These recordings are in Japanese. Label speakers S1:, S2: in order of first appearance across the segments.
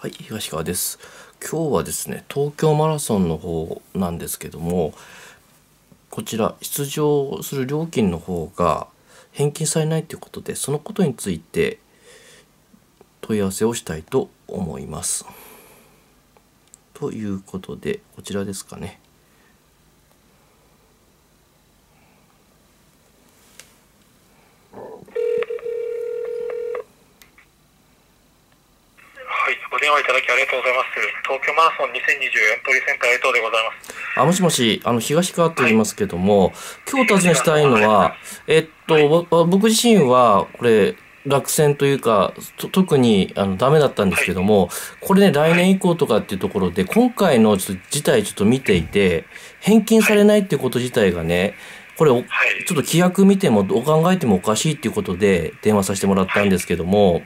S1: はい、東川です。今日はですね、東京マラソンの方なんですけども、こちら出場する料金の方が返金されないということで、そのことについて問い合わせをしたいと思います。ということで、こちらですかね。
S2: はい、ご電話いただきありがとうございます。東京マラソン2020エントリーセンター江藤でございます。
S1: あ、もしもし、あの、東川と言いますけども、今日お尋ねしたいのは、えっと、ぼ僕自身は、これ、落選というか、と特にあのダメだったんですけども、これね、来年以降とかっていうところで、今回のちょっと事態ちょっと見ていて、返金されないっていうこと自体がね、これ、おちょっと規約見ても、どう考えてもおかしいっていうことで電話させてもらったんですけども、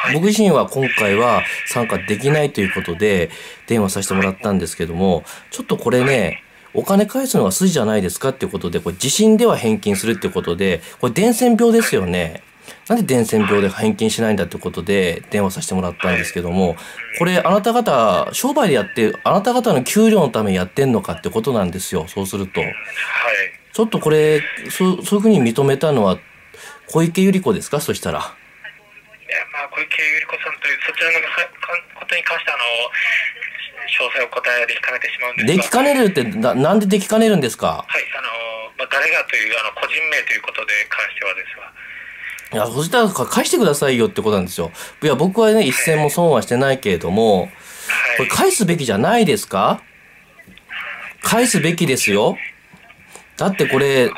S2: はい、
S1: 僕自身は今回は参加できないということで電話させてもらったんですけども、ちょっとこれね、お金返すのが筋じゃないですかっていうことで、これ地震では返金するってことで、これ伝染病ですよね。なんで伝染病で返金しないんだってことで電話させてもらったんですけども、これあなた方、商売でやって、あなた方の給料のためにやってんのかってことなんですよ。そうすると。
S2: はい。
S1: ちょっとこれ、そう、そういうふうに認めたのは小池百合子ですか？そしたら。
S2: いや、まあ、小池百合子さんという、そちらのかことに関しては、あの、詳細を答えできかねてしまうんですが。
S1: できかねるってな、なんでできかねるんですか？
S2: はい、あの、まあ、誰がという、あの、個人名ということで関してはですが。
S1: いや、そしたら返してくださいよってことなんですよ。いや、僕はね、一銭も損はしてないけれども、
S2: はい。
S1: これ返すべきじゃないですか？返すべきですよ。だってこれ、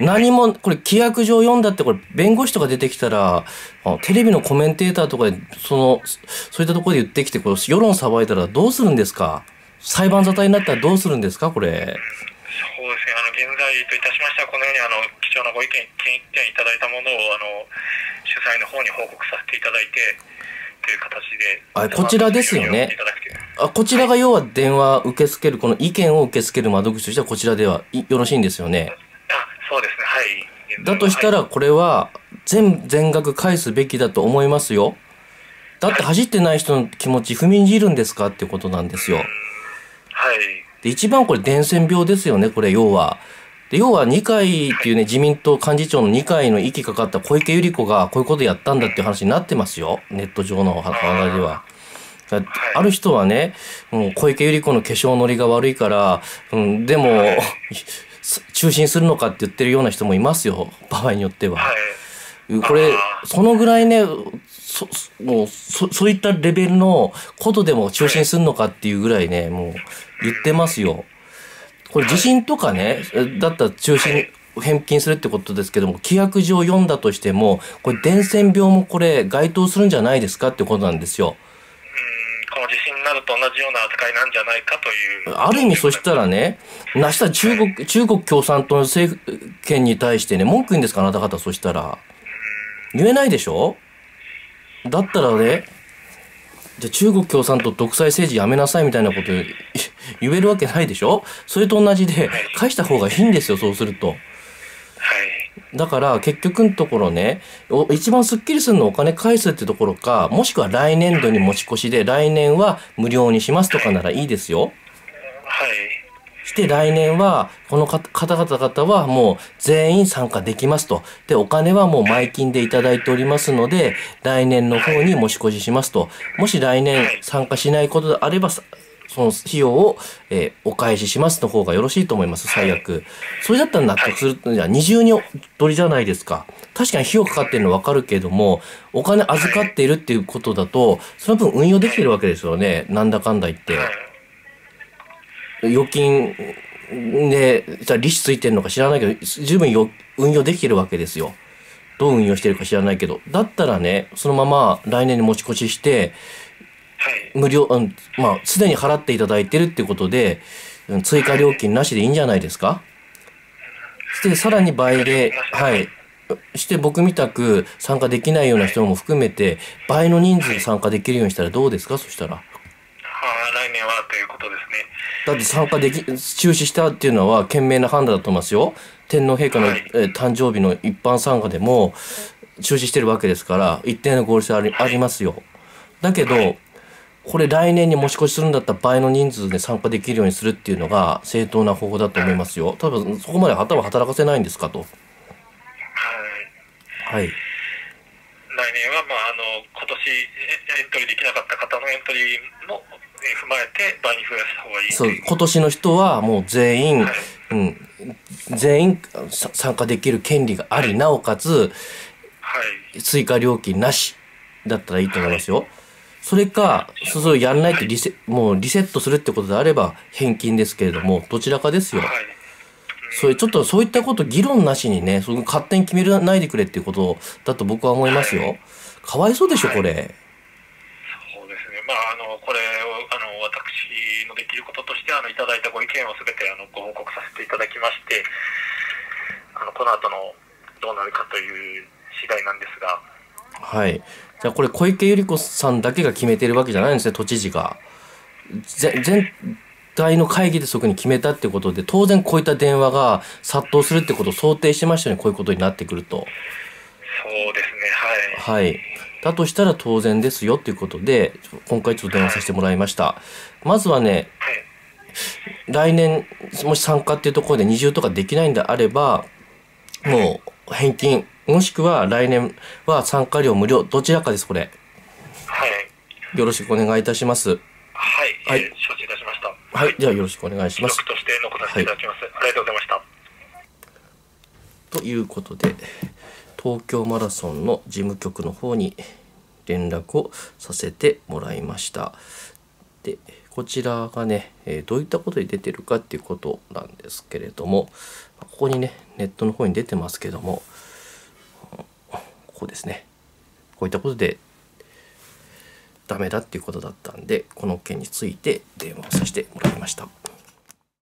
S1: 何も、これ規約上読んだって、これ弁護士とか出てきたら、あテレビのコメンテーターとかで、その、そういったところで言ってきて、これ世論騒いだらどうするんですか？裁判沙汰になったらどうするんですか？これ。
S2: そうですね、あの、現在といたしましては、このように、あの、貴重なご意見、見意見いただいたものを、あの、主催の方に報告させていただいて、という形で。
S1: あこちらですよね。
S2: いただく
S1: あこちらが要は電話受け付ける、この意見を受け付ける窓口としてはこちらではいよろしいんですよね。
S2: あ、そうですね、はい。
S1: だとしたらこれは全全額返すべきだと思いますよ。だって走ってない人の気持ち踏みにじるんですかってことなんですよ。
S2: はい。
S1: で、一番これ伝染病ですよね、これ要は。で、要は二階っていうね、自民党幹事長の二階の息かかった小池百合子がこういうことやったんだっていう話になってますよ。ネット上の話では。だある人はね、もう小池百合子の化粧のりが悪いから、うん、でも、中心するのかって言ってるような人もいますよ。場合によっては。
S2: はい。
S1: これそのぐらいね、そ、そもう、そ、そういったレベルのことでも中心するのかっていうぐらいね、もう言ってますよ。これ地震とかね、だったら中心、返金するってことですけども、規約上読んだとしても、これ伝染病もこれ該当するんじゃないですかってことなんですよ。
S2: うん、この地震になると同じような扱いなんじゃないかという。
S1: ある意味そしたらね、なしたら中国、中国共産党の政権に対してね、文句言うんですかあなた方そしたら。言えないでしょ？だったらね、じゃあ中国共産党独裁政治やめなさいみたいなこと言えるわけないでしょ？それと同じで、返した方がいいんですよ、そうすると。
S2: はい。
S1: だから結局のところね、お一番スッキリするのはお金返すってところか、もしくは来年度に持ち越しで来年は無料にしますとかならいいですよ。
S2: はい。
S1: して来年はこの方方々方はもう全員参加できますと。で、お金はもう前金でいただいておりますので、来年の方に持ち越ししますと。もし来年参加しないことであれば、さその費用を、えーお返ししますの方がよろしいと思います、最悪。それだったら納得する。じゃあ二重に取りじゃないですか。確かに費用かかってるの分かるけれども、お金預かっているっていうことだと、その分運用できてるわけですよね。なんだかんだ言って。
S2: はい。
S1: 預金で、じゃあ利子ついてるのか知らないけど、十分よ運用できてるわけですよ。どう運用してるか知らないけど。だったらね、そのまま来年に持ち越しして、
S2: はい。
S1: 無料、うん、まあ、すでに払っていただいてるってことで、うん追加料金なしでいいんじゃないですか？して、さらに倍で、はい。して僕みたく参加できないような人も含めて、倍の人数で参加できるようにしたらどうですか？そしたら。
S2: はあ、来年はということですね。
S1: だって参加でき、中止したっていうのは賢明な判断だと思いますよ。天皇陛下の、
S2: はい
S1: えー誕生日の一般参加でも中止してるわけですから、一定の合理性ありありますよ。だけど、これ来年に持ち越しするんだったら倍の人数で参加できるようにするっていうのが正当な方法だと思いますよ。多分そこまで頭働かせないんですかと。
S2: はい。
S1: はい。
S2: 来年は、まあ、あの、今年えエントリーできなかった方のエントリーもえ踏まえて倍に増やした方がいい
S1: そう今年の人はもう全員、
S2: はい
S1: うん、全員さ参加できる権利がありなおかつ
S2: はい。
S1: 追加料金なしだったらいいと思いますよ。それか、それをやんないってリセ、もうリセットするってことであれば返金ですけれども、どちらかですよ。
S2: はい。
S1: そういう、ちょっとそういったこと議論なしにね、その勝手に決めないでくれっていうことだと僕は思いますよ。かわいそうでしょ、これ。
S2: そうですね。まあ、あの、これを、あの、私のできることとして、あの、いただいたご意見をすべて、あの、ご報告させていただきまして、あの、この後の、どうなるかという次第なんですが、
S1: はい。じゃあこれ小池百合子さんだけが決めてるわけじゃないんですね、都知事が。ぜ全体の会議でそこに決めたってことで、当然こういった電話が殺到するってことを想定してましたよね、こういうことになってくると。
S2: そうですね、はい。
S1: はい。だとしたら当然ですよっていうことで、今回ちょっと電話させてもらいました。まずはね、
S2: はい。
S1: 来年、もし参加っていうところで二重とかできないんであれば、もう返金、もしくは来年は参加料無料、どちらかです、これ。
S2: はい。
S1: よろしくお願いいたします。
S2: はい。
S1: はい
S2: えー承知いたしました。
S1: はい、じゃあよろしくお願いします
S2: 記録。として残させていただきます。ありがとうございました。
S1: ということで、東京マラソンの事務局の方に連絡をさせてもらいました。で、こちらがね、えーどういったことで出てるかっていうことなんですけれども、ここにね、ネットの方に出てますけども、ここですね。こういったことでダメだっていうことだったんで、この件について電話をさせてもらいました。